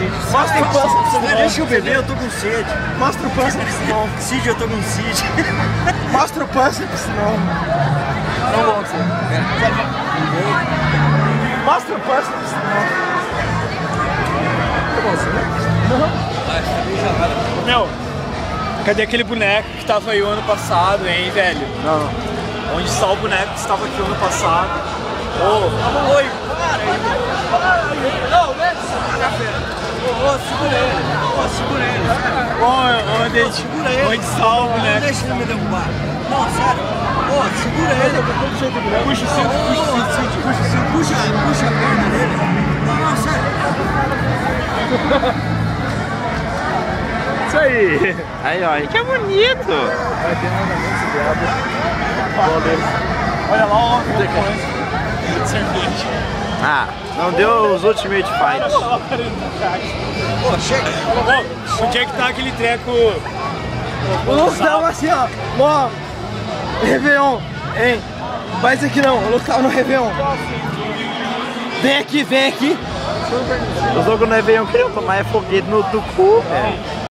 Cid. Mostra o pâncreas. Deixa eu beber, eu tô com sede. Mostra o pâncreas, não. Cid, eu tô com Cid. Mostra o pâncreas, não. Não vou você. Mostra o pâncreas, não. Meu, cadê aquele boneco que tava aí o ano passado, hein, velho? Não. Onde está o boneco que estava aqui o ano passado? Ô, oi, Não, segura ele. Ô, segura ele. Ô, onde, Segura ele. onde está o Não deixa ele me derrubar. Não, sério. Ô, segura ele. Puxa o cinto, puxa o cinto. Puxa, puxa, puxa a perna dele. Não, sério. Isso aí. Aí, ó, que é bonito. Olha lá, ó, o cerveja. Ah, não deu os Ultimate Fight. Ô, chega. Ô, onde é que tá aquele treco? O Lucas tava assim, ó. Ó. Réveillon. Hein? Mas aqui não. O Lucas tava no Réveillon. Vem aqui, vem aqui. Os loucos não é veio, queriam tomar é foguete no do cu, velho.